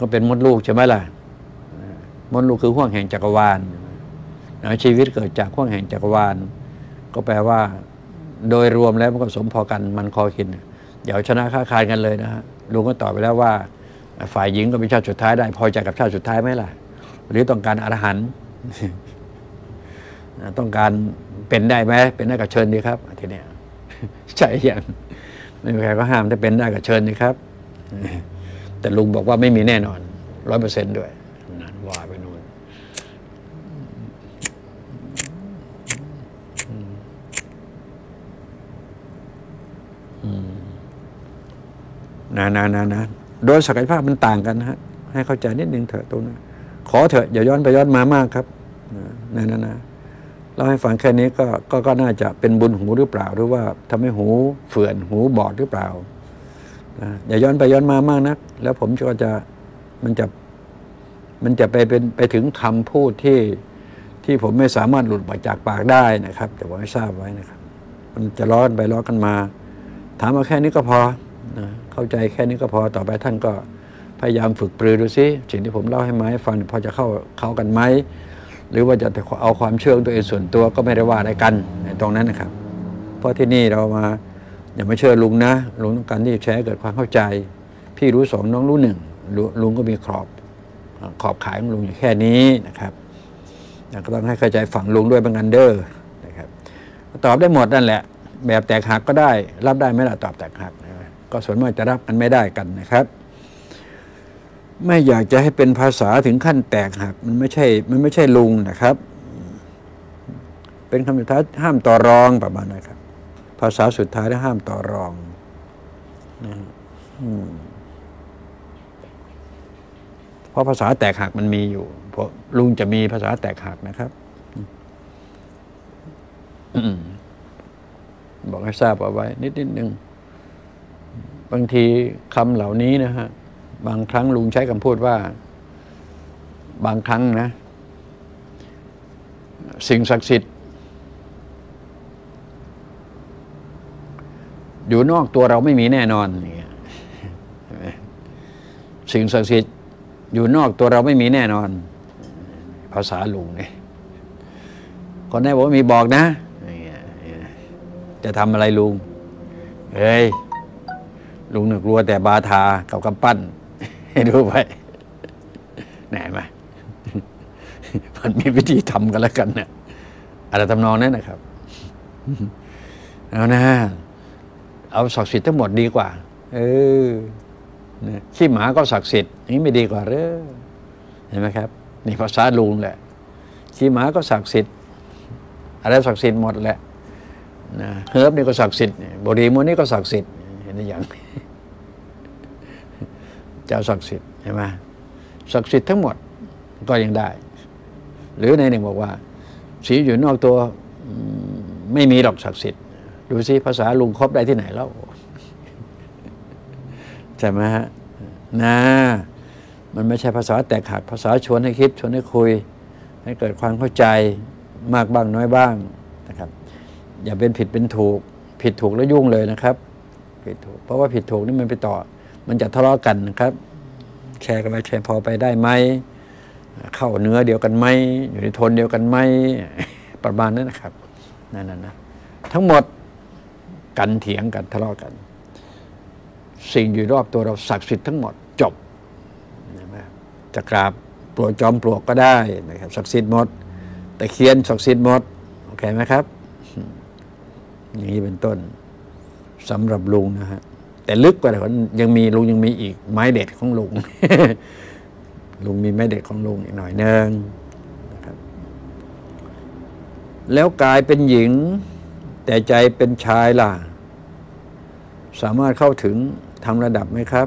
ก็เป็นมดลูกใช่ไหมล่ะมดลูกคือห่วงแห่งจักรวาลชีวิตเกิดจากห่วงแห่งจักรวาล ก็แปลว่า โดยรวมแล้วมันก็สมพอกันมันคอกินเดี๋ยวชนะค้าคานกันเลยนะฮะลุงก็ตอบไปแล้วว่า ฝ่ายหญิงก็เป็นชาติสุดท้ายได้ พอใจกับชาติสุดท้ายไหมล่ะ หรือต้องการอรหันต์ต้องการเป็นได้ไหมเป็นได้ก็เชิญดีครับทีเนี้ยใช่ยังไม่มีใครก็ห้ามถ้าเป็นได้ก็เชิญดีครับ แต่ลุงบอกว่าไม่มีแน่นอนร้อยเปอร์เซ็นต์ด้วยนั่นว่าไปนู่นนะนะนะนะโดยศักยภาพมันต่างกันนะฮะ ให้เข้าใจนิดนึงเถอะตรงนั้นขอเถอะอย่าย้อนไปย้อนมามากครับนะนะนะเล่าให้ฟังแค่นี้ก็ก็ก็น่าจะเป็นบุญหูหรือเปล่า หรือว่าทำให้หูเฟื่อนหูบอดหรือเปล่า อย่าย้อนไปย้อนมามากนัก แล้วผมก็จะมันจะมันจะไปเป็นไปถึงคำพูดที่ที่ผมไม่สามารถหลุดออกจากปากได้นะครับ แต่ว่าให้ทราบไว้นะครับ มันจะร้อนไปร้อกันมา ถามมาแค่นี้ก็พอนะเข้าใจแค่นี้ก็พอต่อไปท่านก็พยายามฝึกปรือดูซิสิ่งที่ผมเล่าให้มาให้ฟังพอจะเข้าเข้ากันไหมหรือว่าจะเอาความเชื่อตัวเองส่วนตัวก็ไม่ได้ว่าอะไรกันในตรงนั้นนะครับ เพราะที่นี่เรามา อย่ามาเชื่อลุงนะลุงต้องการที่จะแชร์เกิดความเข้าใจ พี่รู้สองน้องรู้หนึ่งลุงก็มีขอบขอบขายของลุงอยู่แค่นี้นะครับก็ต้องให้เข้าใจฝั่งลุงด้วยบางอันเดอร์นะครับตอบได้หมดนั่นแหละ แบบแตกหักก็ได้ รับได้ไหมล่ะตอบแตกหักก็ส่วนมากจะรับกันไม่ได้กันนะครับ ไม่อยากจะให้เป็นภาษาถึงขั้นแตกหักมันไม่ใช่มันไม่ใช่ลุงนะครับ เป็นคำสุดท้ายห้ามต่อรองประมาณนะครับ ภาษาสุดท้ายห้ามต่อรองนะเพราะภาษาแตกหักมันมีอยู่เพราะลุงจะมีภาษาแตกหักนะครับบอกให้ทราบเอาไว้ นิดนิดนึงบางทีคำเหล่านี้นะฮะบางครั้งลุงใช้คำพูดว่า บางครั้งนะ สิ่งศักดิ์สิทธิ์ อยู่นอกตัวเราไม่มีแน่นอนสิ่งศักดิ์สิทธิ์อยู่นอกตัวเราไม่มีแน่นอน ภาษาลุงเนี่ยคนได้บอกว่ามีบอกนะ จะทำอะไรลุงเฮ้ยลุงหนึ่งกลัวแต่บาทากับกำปั้นให้ดูไปแหนไหมมันมีวิธีทำกันแล้วกันเนี่ยอะไรทำนองนั้นนะครับ เอานะ เอาศักดิ์สิทธิ์ทั้งหมดดีกว่า เออขี้หมาก็ศักดิ์สิทธิ์นี้ไม่ดีกว่าเรอเห็นไหมครับนี่ภาษาลุงแหละขี้หมาก็ศักดิ์สิทธิ์อะไรศักดิ์สิทธิ์หมดแหละนะเฮิร์บนี่ก็ศักดิ์สิทธิ์บรีมูนี่ก็ศักดิ์สิทธิ์เห็นไหมอย่างเจ้าศักดิ์สิทธิ์ใช่ไหมศักดิ์สิทธิ์ทั้งหมดก็ยังได้ หรือในหนึ่งบอกว่า สีอยู่นอกตัวไม่มีดอกศักดิ์สิทธิ์ ดูซิภาษาลุงครบได้ที่ไหนแล้วใช่ไหมฮะนะมันไม่ใช่ภาษาแตกหักภาษาชวนให้คิดชวนให้คุย ให้เกิดความเข้าใจมากบ้างน้อยบ้างนะครับ อย่าเป็นผิดเป็นถูก ผิดถูกแล้วยุ่งเลยนะครับผิดถูกเพราะว่าผิดถูกนี่มันไปต่อ มันจะทะเลาะกันนะครับ แชร์กันไปแชร์พอไปได้ไหมเข้าเนื้อเดียวกันไหมอยู่ในทนเดียวกันไหมประมาณนั้นนะครับนั่นนะทั้งหมด กันเถียงกันทะเลาะกัน สิ่งอยู่รอบตัวเราศักดิ์สิทธิ์ทั้งหมดจบนะจะกราบปลวกจอมปลวกก็ได้นะครับศักดิ์สิทธิ์หมดแต่เคียนศักดิ์สิทธิ์หมดโอเคไหมครับ อย่างนี้เป็นต้นสำหรับลุงนะฮะแต่ลึกกว่านั้นยังมีลุงยังมีอีกไม้เด็ดของลุง ลุงมีไม้เด็ดของลุงอีกหน่อยนึงนะครับ แล้วกายเป็นหญิง แต่ใจเป็นชายล่ะ สามารถเข้าถึงทำระดับไหมครับ